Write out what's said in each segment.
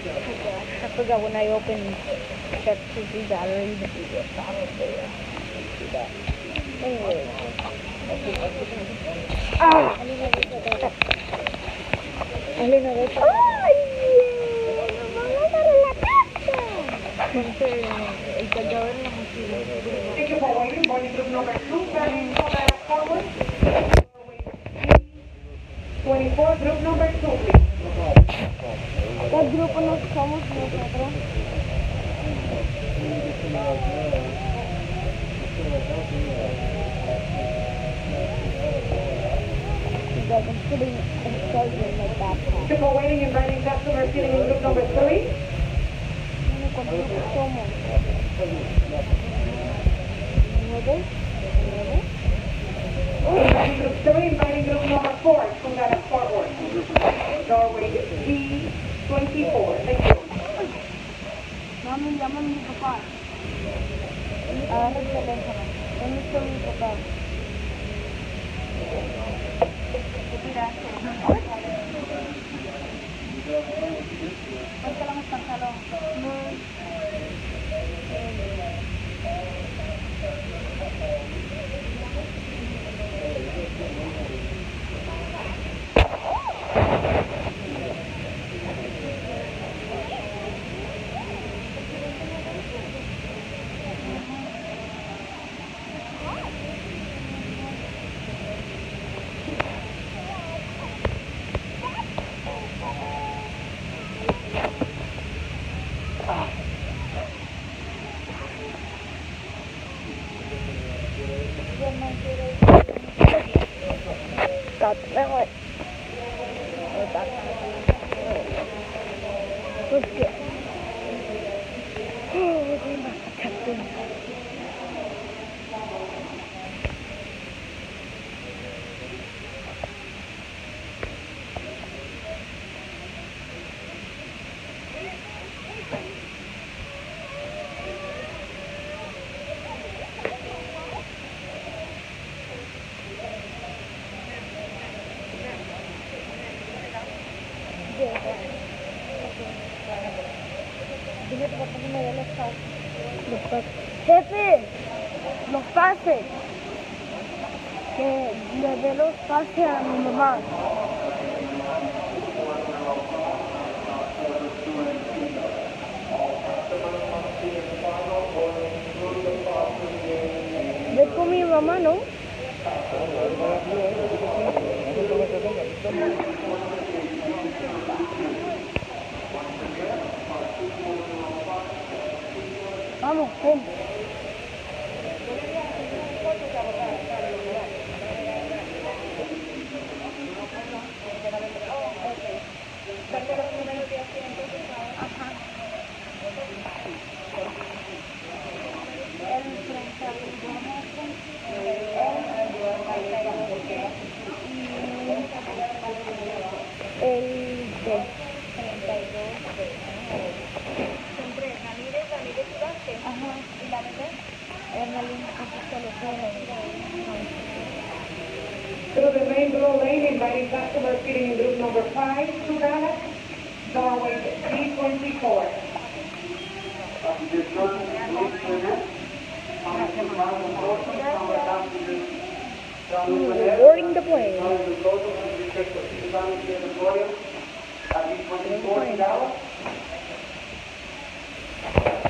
I forgot when I opened check to see that I already did the sound there. Anyway. Ah! Alin na rin? Ay! Mga naralakasa! Kasi, ay kagawin lang ko. Thank you for waiting. Boarding group number two, bearing forward. 24, group number two, Hidroponos somos nosotros. And. People waiting and writing customers sitting in group number three. Group three inviting group number four. It's forward. Norway D. 24 seconds. Mama, yaman ni papa. Araw ah, sa Benjamin. Ganito ni papa. Los pa- Jefe, los pases. Que le dé los pases a mi mamá. Ve con mi mamá, ¿no? 老公。Hernalín, aquí Through the main door lane, inviting customers sitting in group number five, to Solana. Doorway D24. Boarding the plane. ¿Qué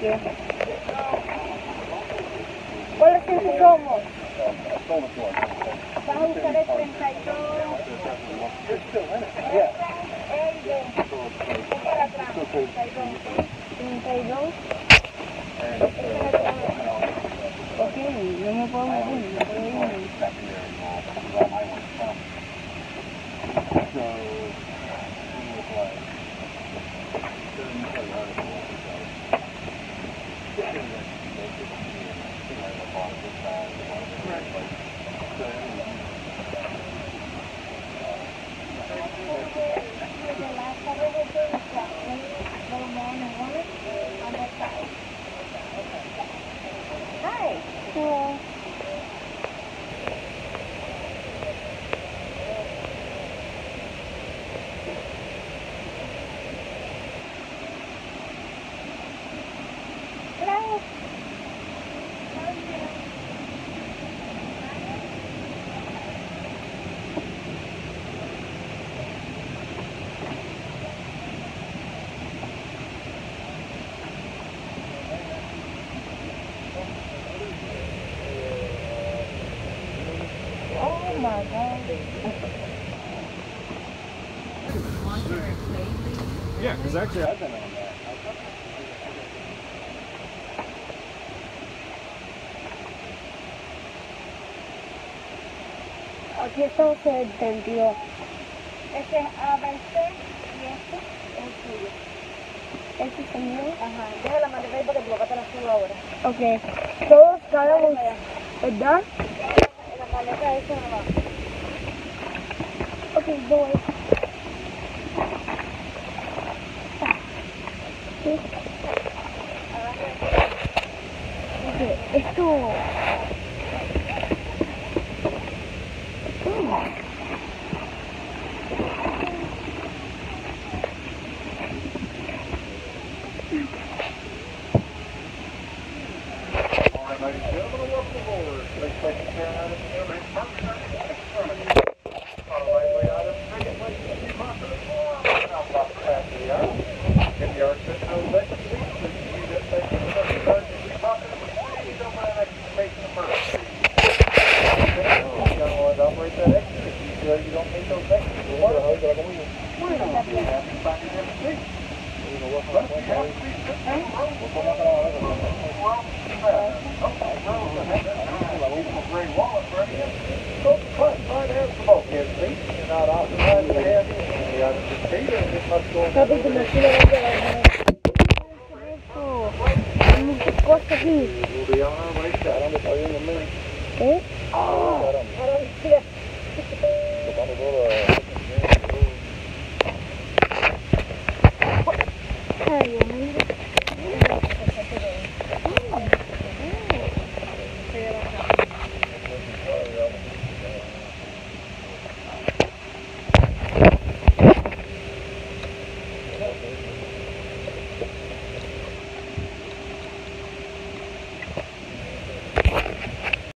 będzie. Polecam do domu. Pausa de 32. Para atrás. 32. 32. Yeah, because actually I've been on that. Aquí estamos en el 22. Este es ABC y este es el suyo. ¿Este es el mío? Ajá. Deja la maleta ahí para que tu papá te la suba ahora. Ok. Todos cada uno. ¿Verdad? En la maleta esa no his voice. Okay, it's all. Find you in if you ahora sí.